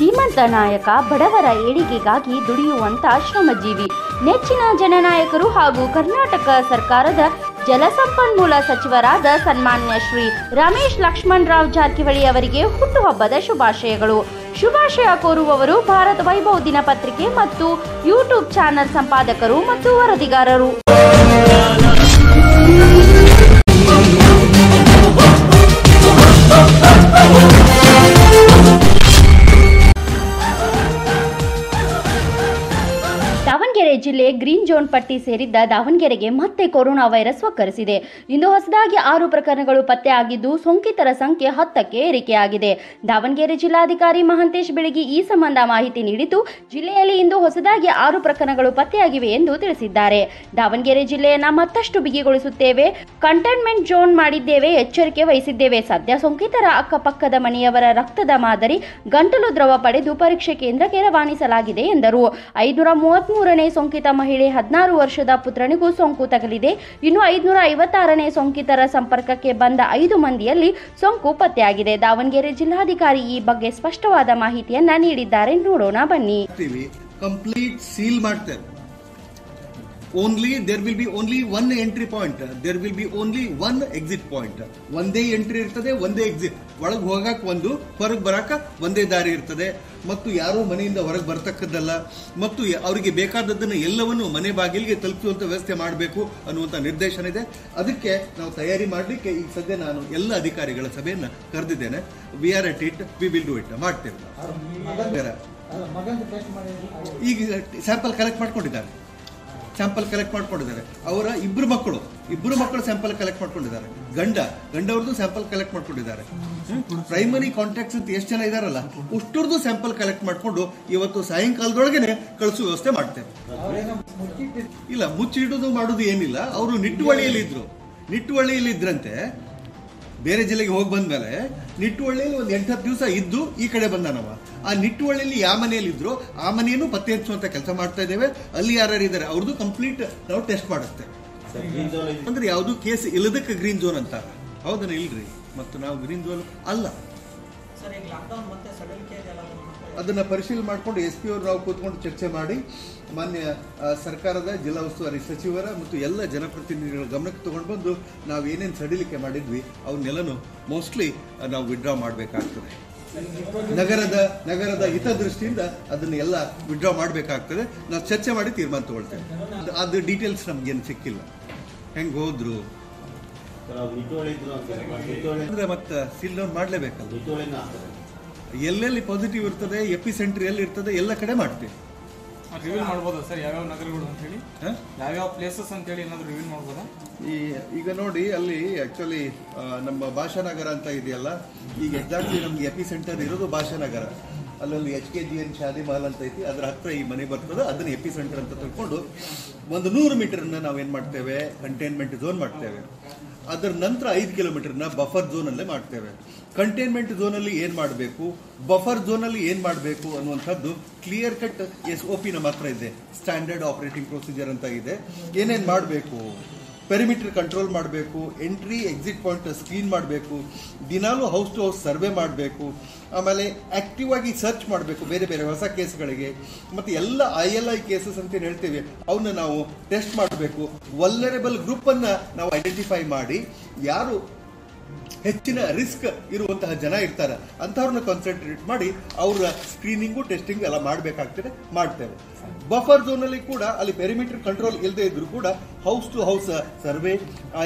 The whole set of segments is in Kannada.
ಧೀಮಂತ ನಾಯಕ ಬಡವರ ಏಳಿಗೆಗಾಗಿ ದುಡಿಯುವಂತ ಶ್ರಮಜೀವಿ. ನೆಚ್ಚಿನ ಜನನಾಯಕರು ಹಾಗೂ ಕರ್ನಾಟಕ ಸರ್ಕಾರದ ಜಲಸಂಪನ್ಮೂಲ ಸಚಿವರಾದ ಸನ್ಮಾನ್ಯ ಶ್ರೀ ರಮೇಶ್ ಲಕ್ಷ್ಮಣ್ ರಾವ್ ಜಾರಕಿಹೊಳಿ ಅವರಿಗೆ ಹುಟ್ಟುಹಬ್ಬದ ಶುಭಾಶಯಗಳು. ಶುಭಾಶಯ ಕೋರುವವರು ಭಾರತ ವೈಭವ್ ದಿನಪತ್ರಿಕೆ ಮತ್ತು ಯೂಟ್ಯೂಬ್ ಚಾನೆಲ್ ಸಂಪಾದಕರು ಮತ್ತು ವರದಿಗಾರರು. ಅವನ ದಾವಣಗೆರೆ ಜಿಲ್ಲೆ ಗ್ರೀನ್ ಜೋನ್ ಪಟ್ಟಿ ಸೇರಿದ್ದ ದಾವಣಗೆರೆಗೆ ಮತ್ತೆ ಕೊರೋನಾ ವೈರಸ್ ಒಕ್ಕರಿಸಿದೆ ಇಂದು ಹೊಸದಾಗಿ ಆರು ಪ್ರಕರಣಗಳು ಪತ್ತೆಯಾಗಿದ್ದು ಸೋಂಕಿತರ ಸಂಖ್ಯೆ ಹತ್ತಕ್ಕೆ ಏರಿಕೆಯಾಗಿದೆ. ದಾವಣಗೆರೆ ಜಿಲ್ಲಾಧಿಕಾರಿ ಮಹಂತೇಶ್ ಬೆಳಗಿ ಈ ಸಂಬಂಧ ಮಾಹಿತಿ ನೀಡಿದ್ದು, ಜಿಲ್ಲೆಯಲ್ಲಿ ಇಂದು ಹೊಸದಾಗಿ ಆರು ಪ್ರಕರಣಗಳು ಪತ್ತೆಯಾಗಿವೆ ಎಂದು ತಿಳಿಸಿದ್ದಾರೆ. ದಾವಣಗೆರೆ ಜಿಲ್ಲೆಯನ್ನು ಮತ್ತಷ್ಟು ಬಿಗಿಗೊಳಿಸುತ್ತೇವೆ. ಕಂಟೈನ್ಮೆಂಟ್ ಝೋನ್ ಮಾಡಿದ್ದೇವೆ, ಎಚ್ಚರಿಕೆ ವಹಿಸಿದ್ದೇವೆ. ಸದ್ಯ ಸೋಂಕಿತರ ಅಕ್ಕಪಕ್ಕದ ಮನೆಯವರ ರಕ್ತದ ಮಾದರಿ ಗಂಟಲು ದ್ರವ ಪಡೆದು ಪರೀಕ್ಷೆ ಕೇಂದ್ರಕ್ಕೆ ರವಾನಿಸಲಾಗಿದೆ ಎಂದರು. ಐನೂರ ಮೂವತ್ಮೂರನೇ ಸೋಂಕಿತ ಮಹಿಳೆ ಹದಿನಾರು ವರ್ಷದ ಪುತ್ರನಿಗೂ ಸೋಂಕು ತಗಲಿದೆ. ಇನ್ನು ಐದುನೂರ ಐವತ್ತಾರನೇ ಸೋಂಕಿತರ ಸಂಪರ್ಕಕ್ಕೆ ಬಂದ ಐದು ಮಂದಿಯಲ್ಲಿ ಸೋಂಕು ಪತ್ತೆಯಾಗಿದೆ. ದಾವಣಗೆರೆ ಜಿಲ್ಲಾಧಿಕಾರಿ ಈ ಬಗ್ಗೆ ಸ್ಪಷ್ಟವಾದ ಮಾಹಿತಿಯನ್ನ ನೀಡಿದ್ದಾರೆ. ನೋಡೋಣ ಬನ್ನಿ. ಕಂಪ್ಲೀಟ್ ಸೀಲ್ ಮಾಡ್ತೇವೆ. Only there will be only one entry point there will be only one exit point ಒಂದೇ ಎಂಟ್ರಿ ಇರ್ತದೆ ಒಂದೇ ಎಕ್ಸಿಟ್ ಒಳಗೆ ಹೋಗಕ್ ಒಂದು ಹೊರಗೆ ಬರಕ ಒಂದೇ ದಾರಿ ಇರ್ತದೆ. ಮತ್ತು ಯಾರೂ ಮನೆಯಿಂದ ಹೊರಗೆ ಬರ್ತಕ್ಕದ್ದಲ್ಲ ಮತ್ತು ಅವರಿಗೆ ಬೇಕಾದದ್ದನ್ನು ಎಲ್ಲವನ್ನು ಮನೆ ಬಾಗಿಲಿಗೆ ತಲುಪಿಸುವಂತ ವ್ಯವಸ್ಥೆ ಮಾಡಬೇಕು ಅನ್ನುವಂತ ನಿರ್ದೇಶನ ಇದೆ. ಅದಕ್ಕೆ ನಾವು ತಯಾರಿ ಮಾಡಲಿಕ್ಕೆ ಈಗ ಸದ್ಯ ನಾನು ಎಲ್ಲ ಅಧಿಕಾರಿಗಳ ಸಭೆಯನ್ನು ಕರೆದಿದ್ದೇನೆ. We are at it we will do it ಮಾಡ್ತೇವೆ. ಈಗ ಸ್ಯಾಂಪಲ್ ಕಲೆಕ್ಟ್ ಮಾಡ್ಕೊಂಡಿದ್ದಾರೆ. ಸ್ಯಾಂಪಲ್ ಕಲೆಕ್ಟ್ ಮಾಡ್ಕೊಂಡಿದ್ದಾರೆ. ಅವರ ಇಬ್ಬರು ಮಕ್ಕಳು ಇಬ್ಬರು ಮಕ್ಕಳು ಸ್ಯಾಂಪಲ್ ಕಲೆಕ್ಟ್ ಮಾಡ್ಕೊಂಡಿದ್ದಾರೆ. ಗಂಡ, ಗಂಡವ್ರದ್ದು ಸ್ಯಾಂಪಲ್ ಕಲೆಕ್ಟ್ ಮಾಡ್ಕೊಂಡಿದ್ದಾರೆ. ಪ್ರೈಮರಿ ಕಾಂಟ್ಯಾಕ್ಟ್ಸ್ ಅಂತ ಎಷ್ಟು ಜನ ಇದಾರಲ್ಲ ಅಷ್ಟರದ್ದು ಸ್ಯಾಂಪಲ್ ಕಲೆಕ್ಟ್ ಮಾಡ್ಕೊಂಡು ಇವತ್ತು ಸಾಯಂಕಾಲದೊಳಗನೆ ಕಳಿಸುವ ವ್ಯವಸ್ಥೆ ಮಾಡ್ತೇವೆ. ಇಲ್ಲ, ಮುಚ್ಚಿಡೋದು ಮಾಡೋದು ಏನಿಲ್ಲ, ಅವರು ನಿಟ್ಟುವಳಿಯಲ್ಲಿ ಇದ್ರು ನಿಟ್ಟುವಳಿಯಲ್ಲಿ ಇದ್ರಂತೆ ಬೇರೆ ಜಿಲ್ಲೆಗೆ ಹೋಗಿ ಬಂದ್ಮೇಲೆ ನಿಟ್ಟುವಳ್ಳಿಯಲ್ಲಿ ಒಂದು ಎಂಟತ್ತು ದಿವಸ ಇದ್ದು ಈ ಕಡೆ ಬಂದಾನವ. ಆ ನಿಟ್ಟುವಳ್ಳಿಯಲ್ಲಿ ಯಾವ ಮನೆಯಲ್ಲಿ ಇದ್ರು ಆ ಮನೆಯನ್ನು ಪತ್ತೆ ಹಚ್ಚುವಂತ ಕೆಲಸ ಮಾಡ್ತಾ ಇದ್ದೇವೆ. ಅಲ್ಲಿ ಯಾರ್ಯಾರು ಇದ್ದಾರೆ ಅವ್ರದ್ದು ಕಂಪ್ಲೀಟ್ ನಾವು ಟೆಸ್ಟ್ ಮಾಡುತ್ತೆ. ಅಂದ್ರೆ ಯಾವುದು ಕೇಸ್ ಇಲ್ಲದಕ್ಕೆ ಗ್ರೀನ್ ಝೋನ್ ಅಂತಾರ ಹೌದನ ಇಲ್ರಿ? ಮತ್ತು ನಾವು ಗ್ರೀನ್ ಝೋನ್ ಅಲ್ಲ. ಅದನ್ನ ಪರಿಶೀಲನೆ ಮಾಡಿಕೊಂಡು ಎಸ್ ಪಿ ಅವರು ನಾವು ಕೂತ್ಕೊಂಡು ಚರ್ಚೆ ಮಾಡಿ ಮಾನ್ಯ ಸರ್ಕಾರದ ಜಿಲ್ಲಾ ಉಸ್ತುವಾರಿ ಸಚಿವರ ಮತ್ತು ಎಲ್ಲ ಜನಪ್ರತಿನಿಧಿಗಳ ಗಮನಕ್ಕೆ ತಗೊಂಡು ಬಂದು ನಾವು ಏನೇನು ಸಡಿಲಿಕೆ ಮಾಡಿದ್ವಿ ಅವನ್ನೆಲ್ಲನೂ ಮೋಸ್ಟ್ಲಿ ನಾವು ವಿಡ್ರಾ ಮಾಡಬೇಕಾಗ್ತದೆ. ನಗರದ ನಗರದ ಹಿತದೃಷ್ಟಿಯಿಂದ ಅದನ್ನೆಲ್ಲ ವಿಡ್ರಾ ಮಾಡಬೇಕಾಗ್ತದೆ. ನಾವು ಚರ್ಚೆ ಮಾಡಿ ತೀರ್ಮಾನ ತಗೊಳ್ತೇವೆ. ಅದು- ಅದು ಡೀಟೇಲ್ಸ್ ನಮ್ಗೇನು ಸಿಕ್ಕಿಲ್ಲ. ಹೆಂಗೆ ಹೋದ್ರು? ಅಂದ್ರೆ ಮತ್ತೆ ಸೀಲ್ ಡೌನ್ ಮಾಡಲೇಬೇಕಲ್ಲ ಎಲ್ಲೆಲ್ಲಿ ಪಾಸಿಟಿವ್ ಇರ್ತದೆ ಎಪಿ ಸೆಂಟರ್ ಎಲ್ಲಿ ಇರ್ತದೆ ಎಲ್ಲ ಕಡೆ ಮಾಡ್ತೀವಿ. ರಿವೀಲ್ ಮಾಡ್ಬೋದಾ ಸರ್? ಯಾವ್ಯಾವ ನಗರಗಳು ಅಂತ ಹೇಳಿ? ಯಾವ್ಯಾವ ಪ್ಲೇಸಸ್ ಅಂತ ಹೇಳಿ ಏನಾದ್ರು ರಿವೀಲ್ ಮಾಡ್ಬೋದಾ? ಈ ಈಗ ನೋಡಿ ಅಲ್ಲಿ ಆಕ್ಚುಲಿ ನಮ್ಮ ಭಾಷಾನಗರ ಅಂತ ಇದೆಯಲ್ಲ ಈಗ ಎಕ್ಸಾಕ್ಟ್ಲಿ ನಮ್ಗೆ ಎಪಿ ಸೆಂಟರ್ ಇರೋದು ಭಾಷಾನಗರ ಅಲ್ಲಲ್ಲಿ H K G N Shadi Mahal ಅಂತ ಐತಿ ಅದ್ರ ಹತ್ರ ಈ ಮನೆ ಬರ್ತದೆ ಅದನ್ನ ಎಪಿ ಸೆಂಟರ್ ಅಂತ ತಿಳ್ಕೊಂಡು ಒಂದು ನೂರು ಮೀಟರ್ ನಾವು ಏನ್ ಮಾಡ್ತೇವೆ? ಕಂಟೈನ್ಮೆಂಟ್ ಝೋನ್ ಮಾಡ್ತೇವೆ. ಅದರ ನಂತರ ಐದು ಕಿಲೋಮೀಟರ್ನ ಬಫರ್ ಝೋನ್ ಅಲ್ಲೇ ಮಾಡ್ತೇವೆ. ಕಂಟೈನ್ಮೆಂಟ್ ಅಲ್ಲಿ ಏನ್ ಮಾಡಬೇಕು? ಬಫರ್ ಝೋನ್ ಅಲ್ಲಿ ಏನ್ ಮಾಡಬೇಕು ಅನ್ನುವಂಥದ್ದು clear cut S O P ನಮ್ಮ ಹತ್ರ ಇದೆ. ಸ್ಟ್ಯಾಂಡರ್ಡ್ ಆಪರೇಟಿಂಗ್ ಪ್ರೊಸೀಜರ್ ಅಂತ ಇದೆ. ಏನೇನ್ ಮಾಡಬೇಕು? ಪೆರಿಮೀಟರ್ ಕಂಟ್ರೋಲ್ ಮಾಡಬೇಕು ಎಂಟ್ರಿ ಎಕ್ಸಿಟ್ ಪಾಯಿಂಟ್ ಸ್ಕ್ರೀನ್ ಮಾಡಬೇಕು, ದಿನಾಲೂ ಹೌಸ್ ಟು ಹೌಸ್ ಸರ್ವೆ ಮಾಡಬೇಕು, ಆಮೇಲೆ ಆಕ್ಟಿವ್ ಆಗಿ ಸರ್ಚ್ ಮಾಡಬೇಕು ಬೇರೆ ಬೇರೆ ಹೊಸ ಕೇಸ್ಗಳಿಗೆ. ಮತ್ತು ಎಲ್ಲ ಐ ಎಲ್ ಐ ಕೇಸಸ್ ಅಂತ ಹೇಳ್ತೀವಿ ಅವನ್ನ ನಾವು ಟೆಸ್ಟ್ ಮಾಡಬೇಕು. ವಲ್ಲರೇಬಲ್ ಗ್ರೂಪನ್ನು ನಾವು ಐಡೆಂಟಿಫೈ ಮಾಡಿ, ಯಾರು ಹೆಚ್ಚಿನ ರಿಸ್ಕ್ ಇರುವಂತಹ ಜನ ಇರ್ತಾರೆ. ಅಂತವ್ರನ್ನ ಕಾನ್ಸಂಟ್ರೇಟ್ ಮಾಡಿ ಅವರ ಸ್ಕ್ರೀನಿಂಗು ಟೆಸ್ಟಿಂಗ್ ಎಲ್ಲ ಮಾಡಬೇಕಾಗ್ತದೆ, ಮಾಡ್ತೇವೆ. ಬಫರ್ ಝೋನ್ ಅಲ್ಲಿ ಕೂಡ, ಅಲ್ಲಿ ಪೆರಿಮೀಟರ್ ಕಂಟ್ರೋಲ್ ಇಲ್ಲದೆ ಇದ್ರು ಕೂಡ house to house survey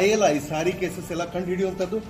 I L I SARI cases ಎಲ್ಲ ಕಂಡು ಹಿಡಿಯುವಂಥದ್ದು.